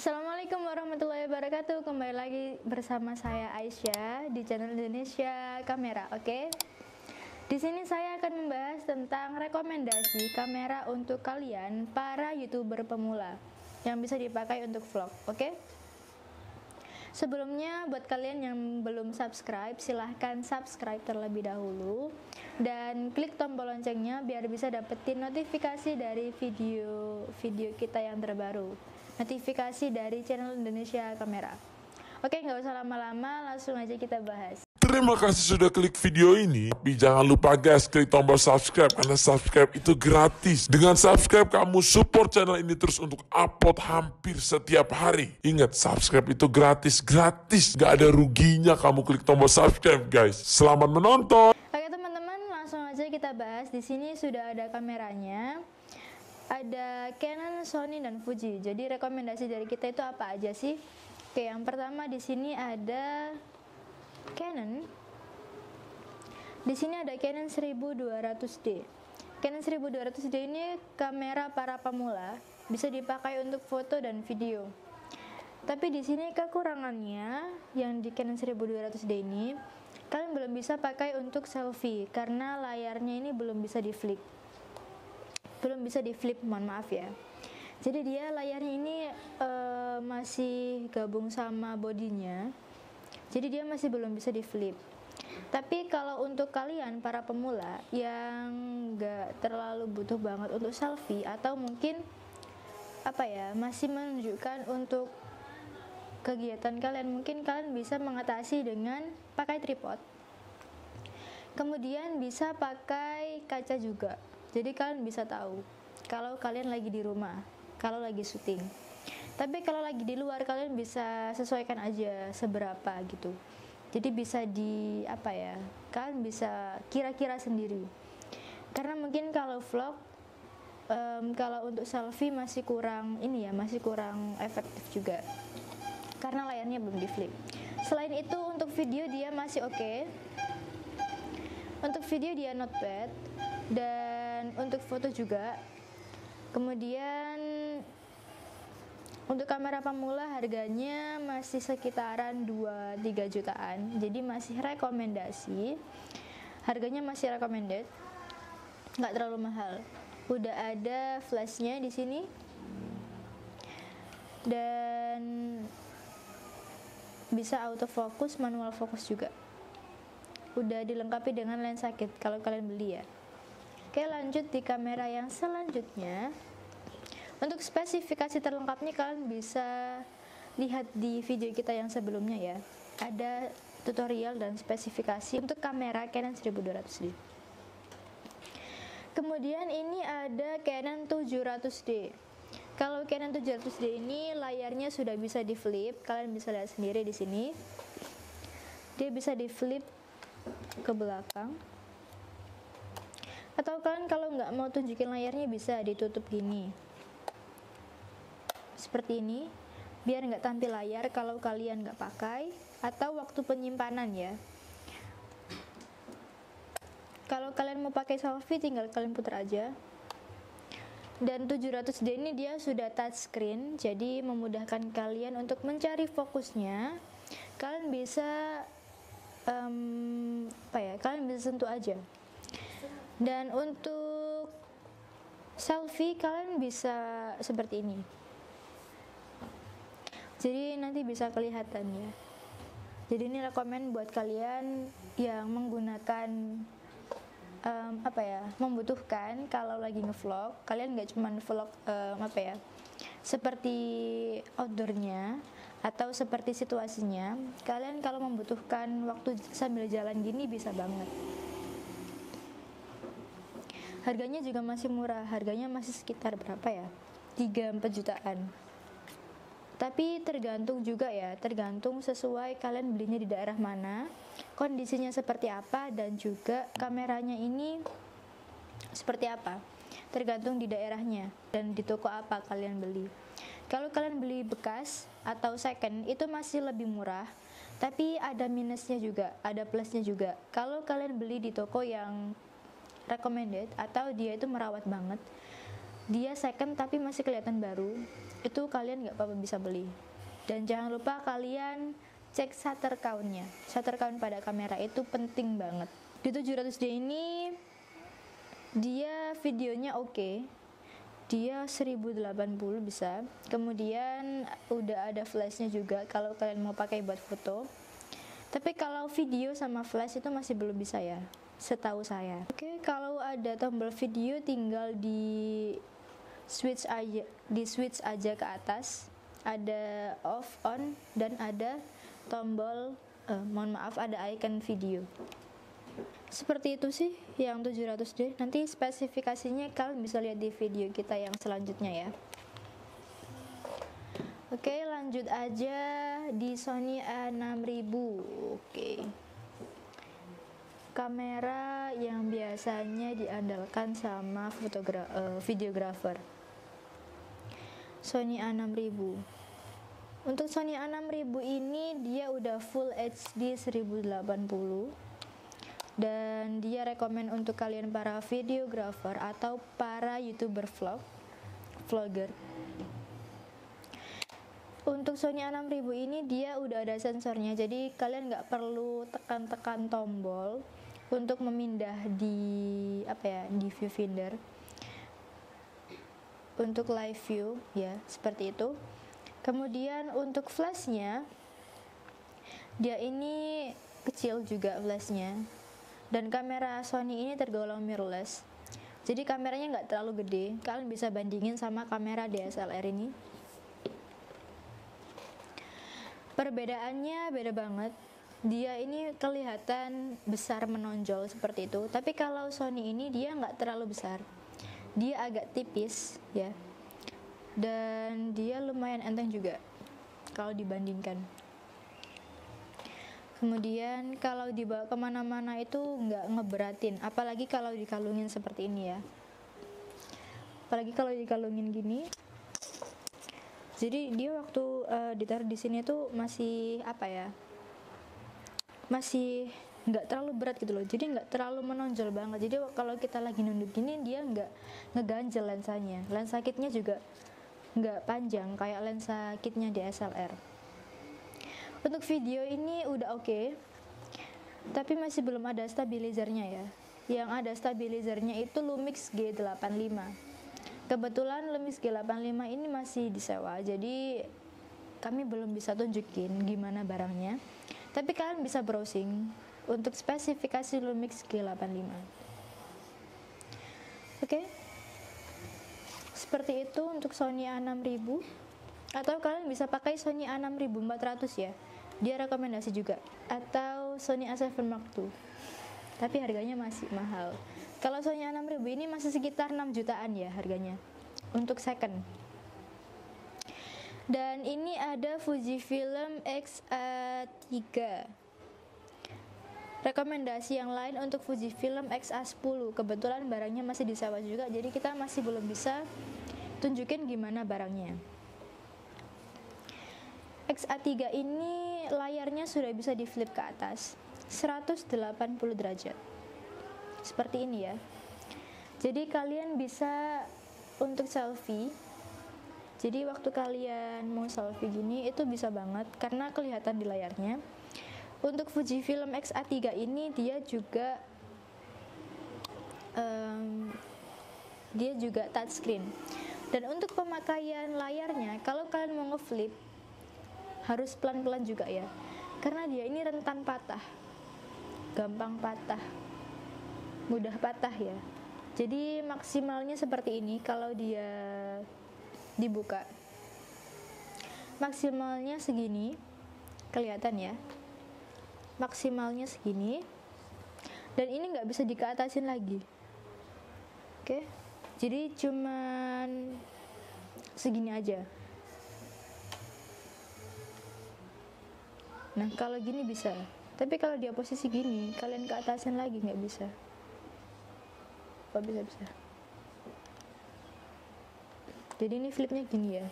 Assalamualaikum warahmatullahi wabarakatuh. Kembali lagi bersama saya Aisyah di channel Indonesia Kamera, oke? Di sini saya akan membahas tentang rekomendasi kamera untuk kalian para YouTuber pemula yang bisa dipakai untuk vlog, oke? Sebelumnya buat kalian yang belum subscribe silahkan subscribe terlebih dahulu dan klik tombol loncengnya biar bisa dapetin notifikasi dari video-video kita yang terbaru notifikasi dari channel Indonesia Kamera. Oke, nggak usah lama-lama, langsung aja kita bahas. Terima kasih sudah klik video ini. Tapi jangan lupa guys, klik tombol subscribe karena subscribe itu gratis. Dengan subscribe kamu support channel ini terus untuk upload hampir setiap hari. Ingat, subscribe itu gratis, gratis. Gak ada ruginya kamu klik tombol subscribe guys. Selamat menonton. Oke teman-teman, langsung aja kita bahas. Di sini sudah ada kameranya ada Canon, Sony dan Fuji. Jadi rekomendasi dari kita itu apa aja sih? Oke, yang pertama di sini ada Canon. Di sini ada Canon 1200D. Canon 1200D ini kamera para pemula, bisa dipakai untuk foto dan video. Tapi di sini kekurangannya yang di Canon 1200D ini kalian belum bisa pakai untuk selfie karena layarnya ini belum bisa di flip belum bisa di flip mohon maaf ya. Jadi dia layarnya ini uh, masih gabung sama bodinya. Jadi dia masih belum bisa di flip tapi kalau untuk kalian para pemula yang gak terlalu butuh banget untuk selfie atau mungkin apa ya masih menunjukkan untuk kegiatan kalian mungkin kalian bisa mengatasi dengan pakai tripod kemudian bisa pakai kaca juga jadi kalian bisa tahu kalau kalian lagi di rumah, kalau lagi syuting. Tapi kalau lagi di luar kalian bisa sesuaikan aja seberapa gitu. Jadi bisa di apa ya? Kalian bisa kira-kira sendiri. Karena mungkin kalau vlog um, kalau untuk selfie masih kurang ini ya, masih kurang efektif juga. Karena layarnya belum di flip. Selain itu untuk video dia masih oke. Okay. Untuk video dia not bad dan untuk foto juga kemudian untuk kamera pemula harganya masih sekitaran 2-3 jutaan jadi masih rekomendasi harganya masih recommended nggak terlalu mahal udah ada flashnya di sini dan bisa autofocus manual fokus juga. Udah dilengkapi dengan lensa kit kalau kalian beli ya. Oke lanjut di kamera yang selanjutnya. Untuk spesifikasi terlengkapnya kalian bisa lihat di video kita yang sebelumnya ya. Ada tutorial dan spesifikasi untuk kamera Canon 1200D Kemudian ini ada Canon 700D kalau Canon 700D ini layarnya sudah bisa di flip, kalian bisa lihat sendiri di sini. Dia bisa di flip ke belakang. Atau kalian kalau nggak mau tunjukin layarnya bisa ditutup gini. Seperti ini. Biar nggak tampil layar kalau kalian nggak pakai. Atau waktu penyimpanan ya. Kalau kalian mau pakai selfie tinggal kalian putar aja dan 700D ini dia sudah touchscreen jadi memudahkan kalian untuk mencari fokusnya. Kalian bisa um, apa ya kalian bisa sentuh aja. Dan untuk selfie kalian bisa seperti ini. Jadi nanti bisa kelihatan ya. Jadi ini rekomend buat kalian yang menggunakan um, apa ya membutuhkan kalau lagi ngevlog kalian nggak cuma vlog um, apa ya seperti outdoornya atau seperti situasinya kalian kalau membutuhkan waktu sambil jalan gini bisa banget. Harganya juga masih murah harganya masih sekitar berapa ya? 3-4 jutaan tapi tergantung juga ya tergantung sesuai kalian belinya di daerah mana kondisinya seperti apa dan juga kameranya ini seperti apa. Tergantung di daerahnya dan di toko apa kalian beli. Kalau kalian beli bekas atau second itu masih lebih murah tapi ada minusnya juga ada plusnya juga. Kalau kalian beli di toko yang recommended atau dia itu merawat banget dia second tapi masih kelihatan baru itu kalian nggak apa-apa bisa beli. Dan jangan lupa kalian cek shutter countnya. Shutter count pada kamera itu penting banget. Di 700D ini dia videonya oke. Dia 1080 bisa. Kemudian udah ada flashnya juga kalau kalian mau pakai buat foto. Tapi kalau video sama flash itu masih belum bisa ya setahu saya. Oke kalau ada tombol video tinggal di switch aja di switch aja ke atas. Ada off on dan ada tombol eh, mohon maaf ada icon video. Seperti itu sih yang 700D nanti spesifikasinya kalian bisa lihat di video kita yang selanjutnya ya. Oke lanjut aja di Sony A6000 Oke. Kamera yang biasanya diandalkan sama fotogra uh, videographer Sony A6000 Untuk Sony A6000 ini dia udah full HD 1080 dan dia rekomend untuk kalian para videographer atau para youtuber vlog vlogger. Untuk Sony A6000 ini dia udah ada sensornya. Jadi kalian nggak perlu tekan-tekan tombol untuk memindah di apa ya di viewfinder untuk live view ya seperti itu. Kemudian untuk flashnya dia ini kecil juga flashnya. Dan kamera Sony ini tergolong mirrorless. Jadi kameranya nggak terlalu gede. Kalian bisa bandingin sama kamera DSLR ini. Perbedaannya beda banget. Dia ini kelihatan besar menonjol seperti itu, tapi kalau Sony ini dia nggak terlalu besar. Dia agak tipis ya. Dan dia lumayan enteng juga kalau dibandingkan. Kemudian kalau dibawa ke mana-mana itu nggak ngeberatin, apalagi kalau dikalungin seperti ini ya. Apalagi kalau dikalungin gini, jadi dia waktu uh, ditaruh di sini tuh masih apa ya masih nggak terlalu berat gitu loh. Jadi nggak terlalu menonjol banget. Jadi kalau kita lagi nunduk gini dia nggak ngeganjel lensanya. Lensa kitnya juga nggak panjang kayak lensa kitnya di SLR untuk video ini udah oke okay, tapi masih belum ada stabilizernya ya. Yang ada stabilizernya itu Lumix G85 Kebetulan Lemis G85 ini masih disewa, jadi kami belum bisa tunjukin gimana barangnya. Tapi kalian bisa browsing untuk spesifikasi Lumix G85. Oke. Seperti itu untuk Sony A6000 atau kalian bisa pakai Sony A6400 ya. Dia rekomendasi juga atau Sony A7 Mark II. Tapi harganya masih mahal. Kalau Sony A6000 ini masih sekitar 6 jutaan ya harganya untuk second. Dan ini ada Fujifilm X-A3. Rekomendasi yang lain untuk Fujifilm X-A10. Kebetulan barangnya masih disewa juga, jadi kita masih belum bisa tunjukin gimana barangnya. X-A3 ini layarnya sudah bisa di flip ke atas. 180 derajat. Seperti ini ya. Jadi kalian bisa untuk selfie. Jadi waktu kalian mau selfie gini itu bisa banget karena kelihatan di layarnya untuk Fujifilm X-A3 ini dia juga um, dia juga touchscreen. Dan untuk pemakaian layarnya kalau kalian mau ngeflip harus pelan-pelan juga ya. Karena dia ini rentan patah. Gampang patah. Mudah patah ya. Jadi maksimalnya seperti ini kalau dia dibuka. Maksimalnya segini. Kelihatan ya maksimalnya segini dan ini nggak bisa dikeatasin lagi. Oke? Jadi cuman segini aja. Nah kalau gini bisa. Tapi kalau dia posisi gini kalian keatasin lagi nggak bisa. Oh bisa bisa? Jadi ini flipnya gini ya.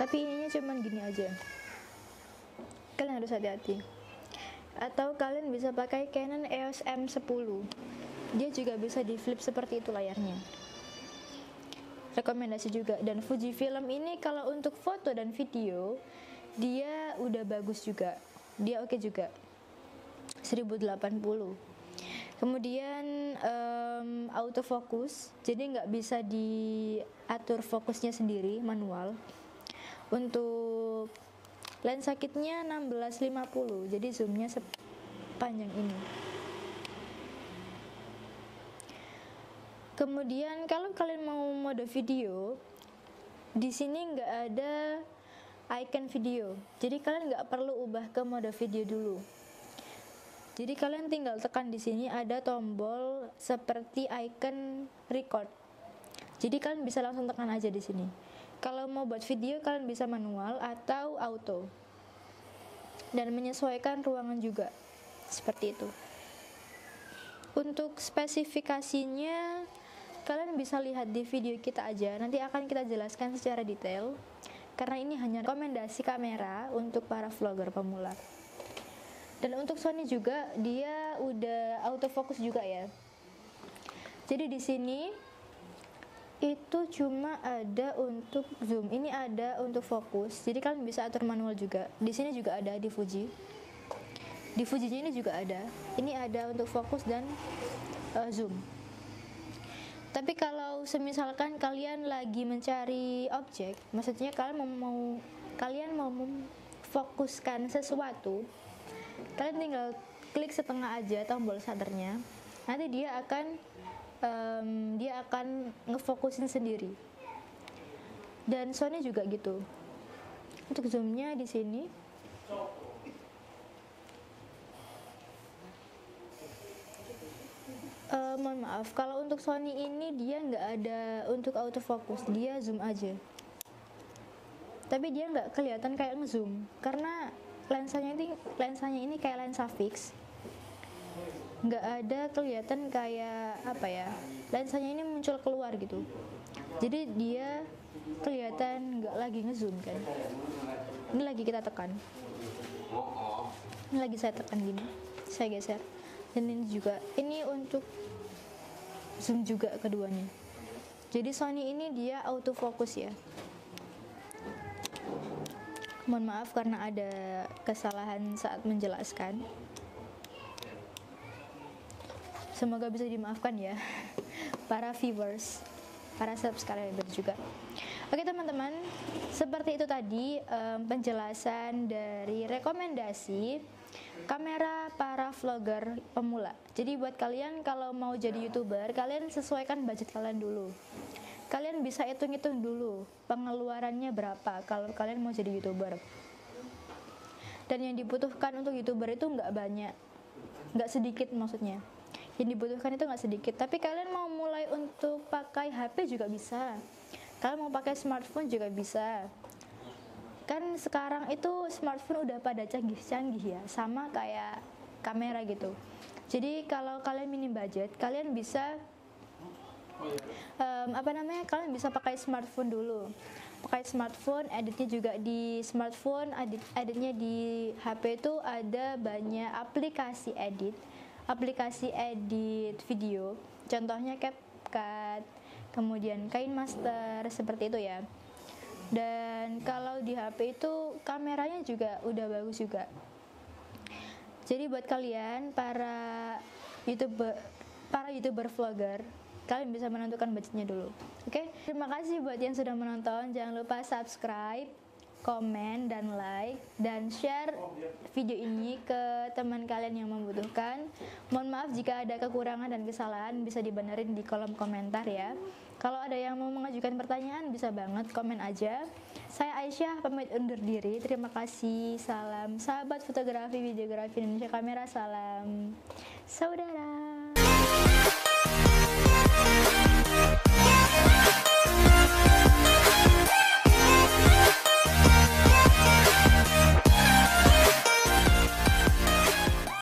Tapi ininya cuman gini aja kalian harus hati-hati. Atau kalian bisa pakai Canon EOS M10 dia juga bisa di flip seperti itu layarnya. Rekomendasi juga. Dan Fujifilm ini kalau untuk foto dan video dia udah bagus juga. Dia oke juga. 1080 kemudian um, autofocus. Jadi nggak bisa diatur fokusnya sendiri manual. Untuk lensa kitnya 1650 jadi zoomnya sepanjang ini Kemudian kalau kalian mau mode video, di sini nggak ada icon video. Jadi kalian nggak perlu ubah ke mode video dulu. Jadi kalian tinggal tekan di sini ada tombol seperti icon record. Jadi kalian bisa langsung tekan aja di sini. Kalau mau buat video kalian bisa manual atau auto. Dan menyesuaikan ruangan juga. Seperti itu. Untuk spesifikasinya Kalian bisa lihat di video kita aja, nanti akan kita jelaskan secara detail. Karena ini hanya rekomendasi kamera untuk para vlogger pemula. Dan untuk Sony juga dia udah autofocus juga ya. Jadi di sini itu cuma ada untuk zoom. Ini ada untuk fokus. Jadi kalian bisa atur manual juga. Di sini juga ada di Fuji. Di Fuji ini juga ada. Ini ada untuk fokus dan uh, zoom. Tapi kalau semisalkan kalian lagi mencari objek, maksudnya kalian mau, mau kalian mau memfokuskan sesuatu, kalian tinggal klik setengah aja tombol shutternya, nanti dia akan um, dia akan ngefokusin sendiri. Dan Sony juga gitu. Untuk zoomnya di sini Uh, mohon maaf, kalau untuk Sony ini dia nggak ada untuk autofocus, dia zoom aja. Tapi dia nggak kelihatan kayak ngezoom karena lensanya ini lensanya ini kayak lensa fix. Nggak ada kelihatan kayak apa ya? Lensanya ini muncul keluar gitu. Jadi dia kelihatan nggak lagi ngezoom kan. Ini lagi kita tekan. Ini lagi saya tekan gini. Saya geser dan ini juga ini untuk zoom juga keduanya jadi Sony ini dia autofocus ya mohon maaf karena ada kesalahan saat menjelaskan semoga bisa dimaafkan ya para viewers para subscriber juga Oke teman-teman, seperti itu tadi um, penjelasan dari rekomendasi kamera para vlogger pemula. Jadi buat kalian kalau mau jadi youtuber, kalian sesuaikan budget kalian dulu. Kalian bisa hitung-hitung dulu pengeluarannya berapa kalau kalian mau jadi youtuber. Dan yang dibutuhkan untuk youtuber itu nggak banyak, nggak sedikit maksudnya. Yang dibutuhkan itu nggak sedikit. Tapi kalian mau mulai untuk pakai HP juga bisa. Kalian mau pakai smartphone juga bisa kan sekarang itu smartphone udah pada canggih-canggih ya sama kayak kamera gitu jadi kalau kalian minim budget kalian bisa um, apa namanya kalian bisa pakai smartphone dulu pakai smartphone editnya juga di smartphone edit editnya di HP itu ada banyak aplikasi edit aplikasi edit video contohnya CapCut kemudian Kain Master seperti itu ya. Dan kalau di HP itu kameranya juga udah bagus juga. Jadi buat kalian para youtuber para youtuber vlogger kalian bisa menentukan budgetnya dulu. Oke okay? terima kasih buat yang sudah menonton. Jangan lupa subscribe komen dan like dan share video ini ke teman kalian yang membutuhkan. Mohon maaf jika ada kekurangan dan kesalahan bisa dibenerin di kolom komentar ya. Kalau ada yang mau mengajukan pertanyaan bisa banget komen aja. Saya Aisyah pamit undur diri. Terima kasih. Salam sahabat fotografi videografi Indonesia Kamera. Salam saudara.